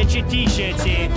Get your t-shirts in.